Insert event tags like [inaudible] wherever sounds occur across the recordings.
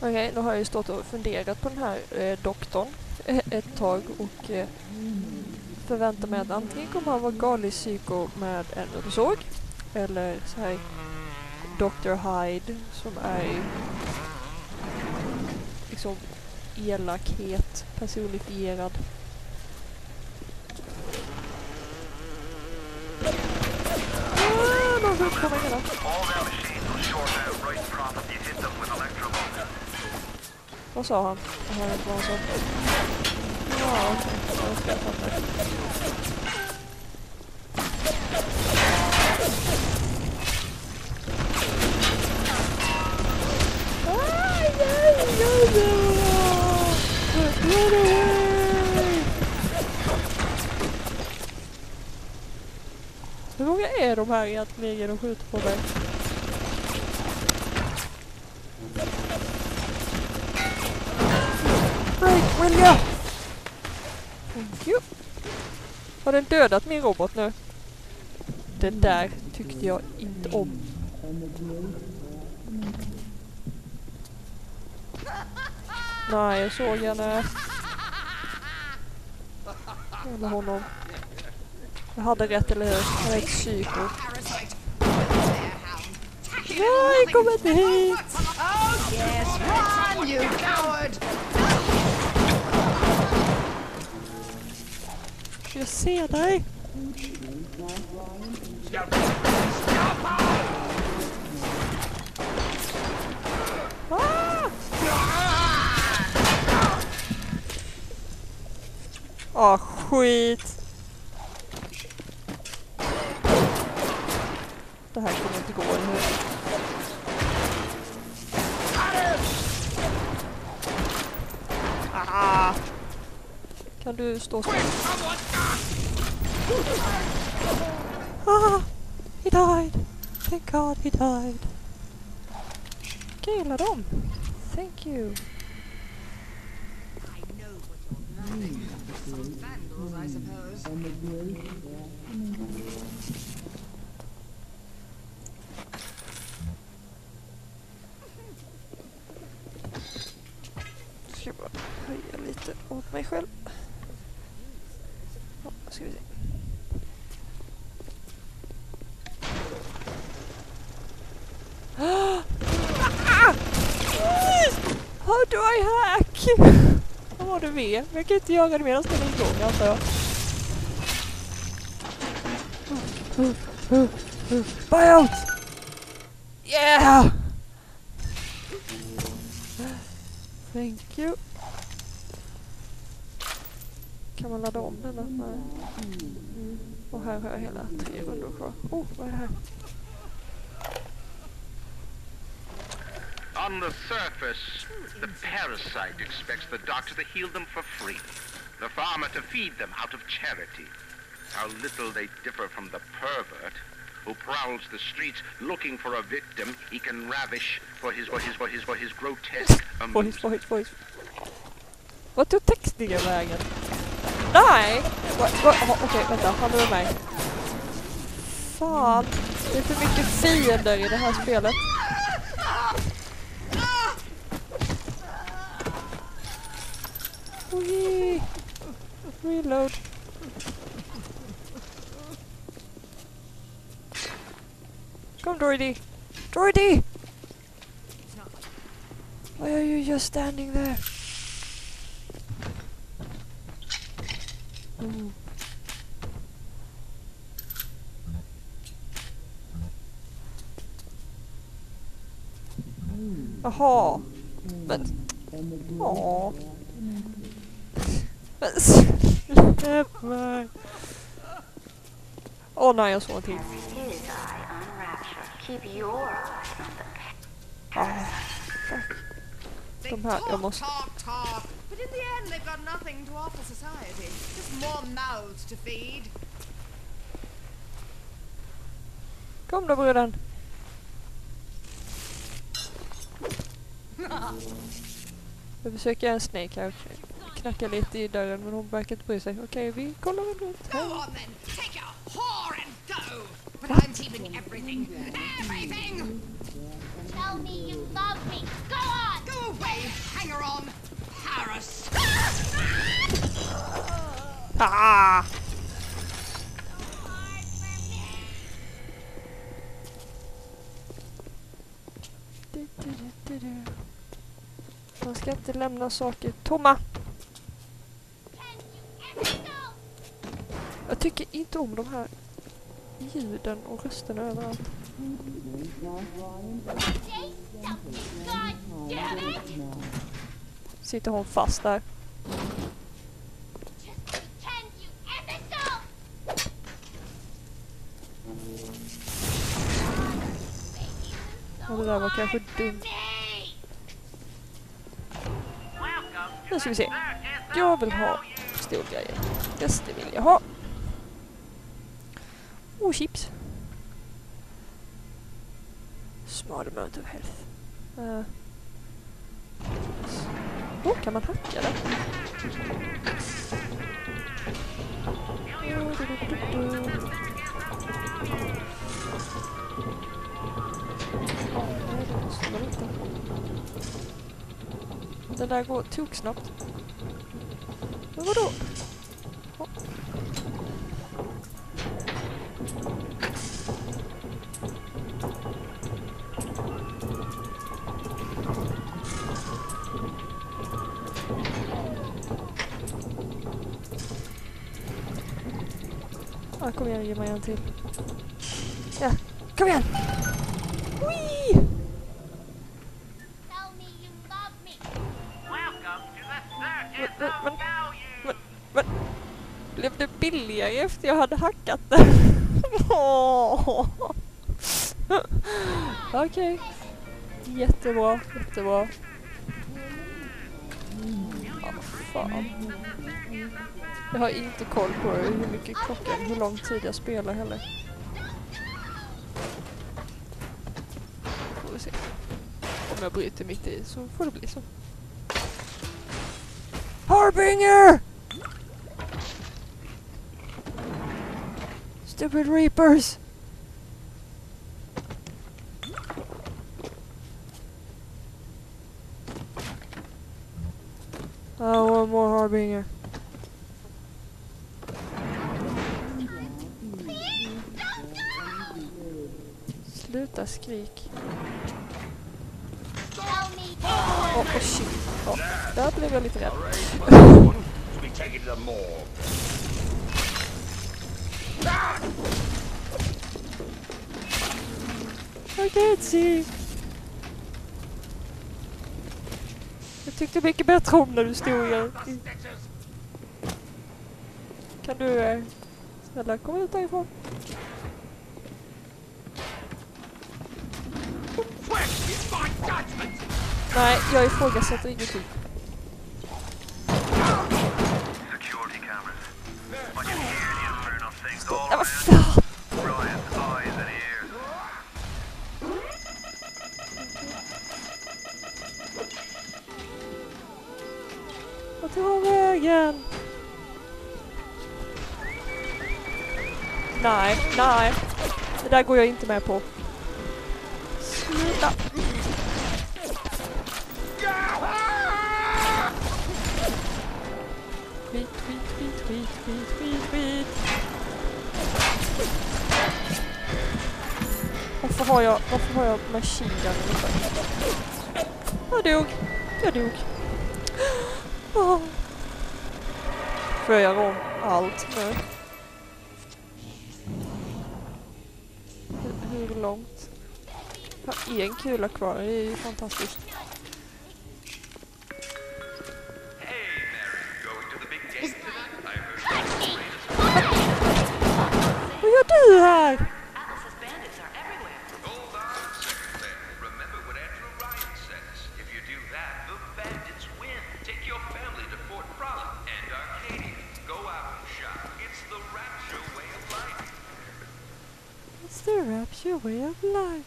Okej, nu har jag ju stått och funderat på den här eh, doktorn [laughs] ett tag och eh, förväntar mig att antingen kommer han vara galig psyko med en såg eller så här Dr. Hyde som är liksom elakhet personifierad. Ah, någon skjuter redan. Vad sa han? Jag hörde inte vad han sa. Ja, okej. Okay. Jag fattar. aj, aj, aj. Run away! Hur många är de här egentligen och skjuter på mig? Break. Thank you. Har den dödat min robot nu? Det där tyckte jag inte om. Nej, jag såg henne. Eller honom. Jag hade rätt, eller hur? Han är ett psyko. Nej, kom inte hit! Jag ser dig! Ah! Ah, skit! Det här kommer inte gå, eller hur? Ah! Kan du stå still? Ah! He died! Thank God he died! Gillar dem! Thank you! Ska bara höja lite åt mig själv. Ska vi se. Ah! How do I hack? [laughs] Vad var det med? Jag kan inte göra det medan den är igång antar jag. Buyout! Yeah! Thank you. Kan man ladda om den? Nej. Mm. Och här har jag hela tre rundor kvar. Oh, vad är det här? On the surface, the parasite expects the doctor to heal them for free, the farmer to feed them out of charity. How little they differ from the pervert who prowls the streets looking for a victim he can ravish for his for his for his for his grotesque amusement. voice, voice. Vad tog textningen vägen? Nej! Va, va, Okej, vänta. Han är med mig. Fan. Det är för mycket fiender i det här spelet. Oj. Reload. Kom droidy. Droidy! Why are you just standing there? Ooh. Jaha. Men... Åh. Men släpp mig. Åh nej, jag såg en till. His eye on rapture. Keep your eye on the Ah, fuck. They De här, jag talk, måste society. Just more mouths to feed. Komm, da Brüdern. [laughs] Vi försöker en snake här. Knackar lite i dörren men hon verkar inte bry sig. Okej, vi kollar runt här. But I'm keeping everything. Everything! Tell me you love me. Go on! Go away, hanger on! Paris! [laughs] Ah. du. Man ska inte lämna saker tomma. Jag tycker inte om de här ljuden och rösterna överallt. Sitter hon fast där? Där var kanske dumt. Nu ska vi se. Jag vill ha pistolgrejer. det vill jag ha. Och chips. Smart amount of health. Uh. Oh, kan man hacka det? Den där går toksnabbt. Men vadå? Ah, kom igen, ge mig en till. Ja, kom igen! Whee! Billigare efter jag hade hackat? Åh. [laughs] Okej. Jättebra, jättebra. Ja, fan. Jag har inte koll på hur mycket klockan, hur lång tid jag spelar heller. Får vi se. Om jag bryter mitt i så får det bli så. Harbinger! Stupid reapers! I want more harbinger. Sluta skrik. Åh oh, shit. Ja, där blev jag lite rädd. [laughs] I can't see. Jag tyckte mycket bättre om när du stod i... Kan du... Eh, snälla komma ut därifrån? Nej, jag ifrågasätter ingenting. Infernal Ja, vad fan! Vart tog han vägen? Nej, nej. Det där går jag inte med på. Sluta! Skit, skit, skit, skit, skit, skit, skit. Varför har jag, varför har jag machine gun? Jag dog. Jag dog. [gasps] Får jag göra om allt nu? Hur, hur långt? Jag har en kula kvar, det är ju fantastiskt. Shop. It's the rapture way of life.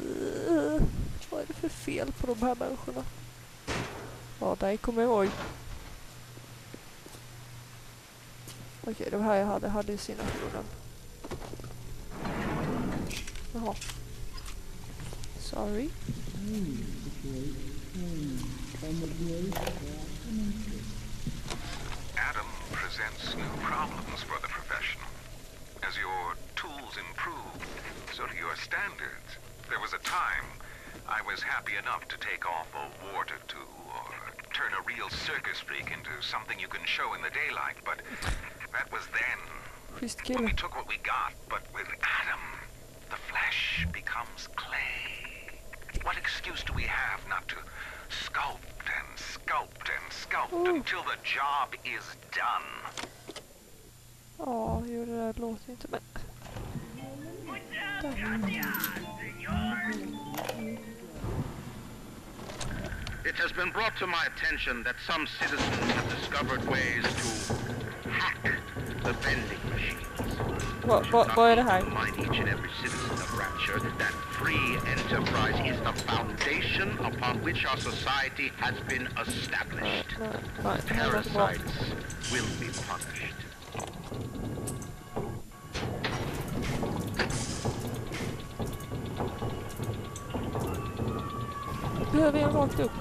Uh, vad är det för fel på de här människorna? Ja, där kommer jag ihåg. Okej, okay, de här jag hade hade sina hallucinationen. Jaha. Sorry. Adam presents problems for the professional. As your tools improved, so do your standards. There was a time I was happy enough to take off a wart or two, or turn a real circus freak into something you can show in the daylight, but that was then. When we took what we got, but with Adam, the flesh becomes clay. What excuse do we have not to sculpt and sculpt and sculpt Ooh. until the job is done? Oh, jo det där låter inte men... It has been brought to my attention that some citizens have discovered ways to hack the vending machines. Va, vad är det? Remind each and every citizen of Rapture that free enterprise is the foundation upon which our society has been established. Nej, nej, det här låter bra. Parasites will be punished. Behöver jag rakt upp?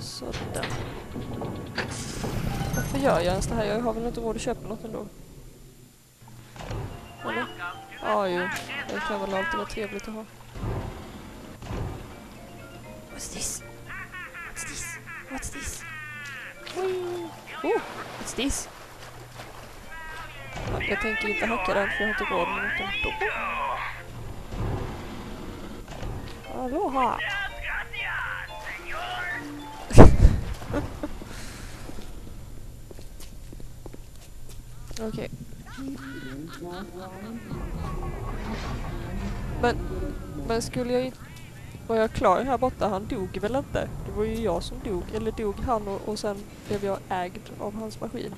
Sådär. Varför gör jag ens det här? Jag har väl inte råd att köpa något ändå? Eller? Ja, jo. Det kan väl alltid vara trevligt att ha. What's this? What's this? What's this? Whee! Oh, what's this? Ja, jag tänker inte hacka den för jag har inte råd med något. Aloha! Okej. Men, men skulle jag inte... Var jag klar här borta? Han dog väl inte? Det var ju jag som dog. Eller dog han och, och sen blev jag ägd av hans maskin?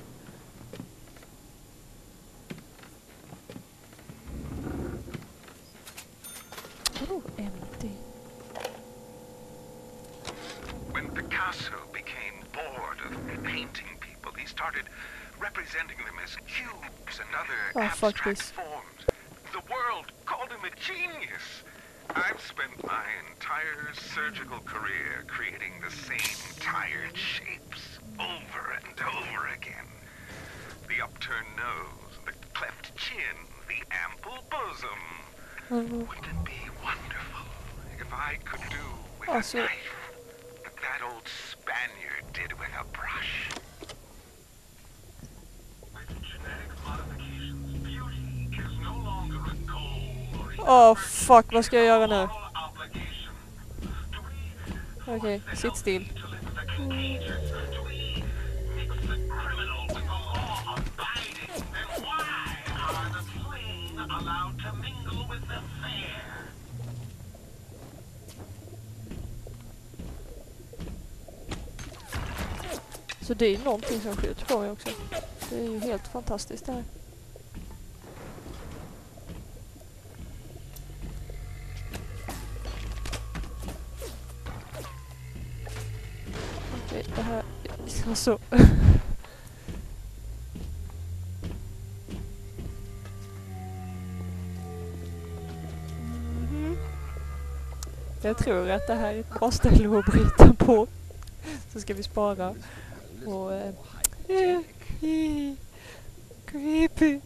Them as cubes and other Oh, abstract this. forms. The world called him a genius. I've spent my entire surgical career creating the same tired shapes over and over again. The upturned nose, the cleft chin, the ample bosom. Vadå? Wouldn't it be wonderful if I could do with Oh, a so- knife what that old Spaniard did with a brush? Åh fuck, vad ska jag göra nu? Okej, sitt still. Så det är ju någonting som skjuter på mig också. Det är ju helt fantastiskt det här. Det här... Alltså... Mhm. Jag tror att det här är ett bra ställe att bryta på. Så ska vi spara. Och... Eh, eh, creepy.